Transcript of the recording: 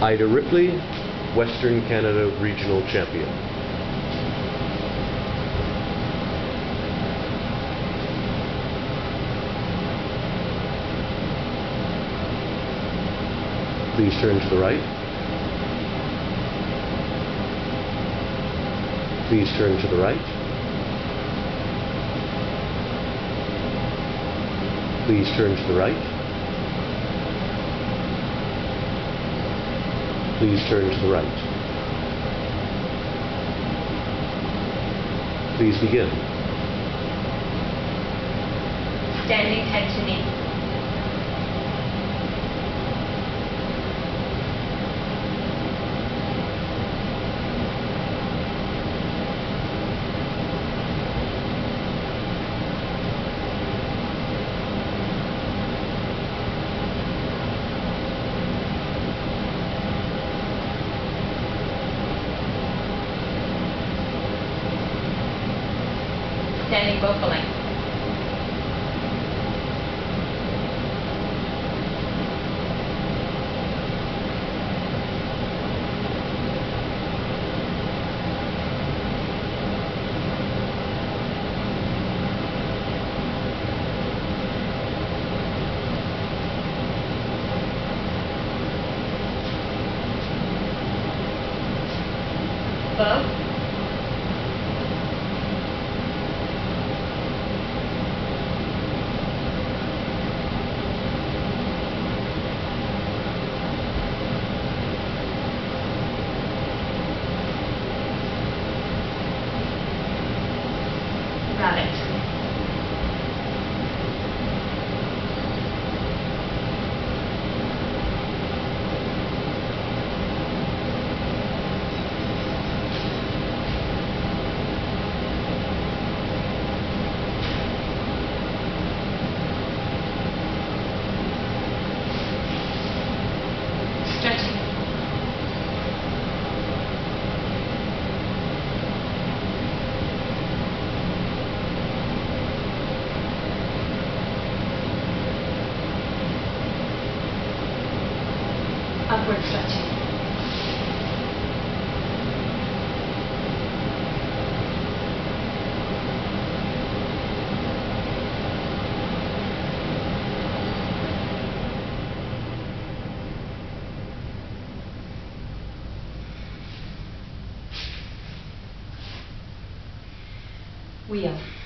Ida Ripley, Western Canada Regional Champion. Please turn to the right. Please turn to the right. Please turn to the right. Please turn to the right. Please begin. Standing head to knee. Standing bow pulling. Rabbit. Stretching. Upward stretching. Wheel.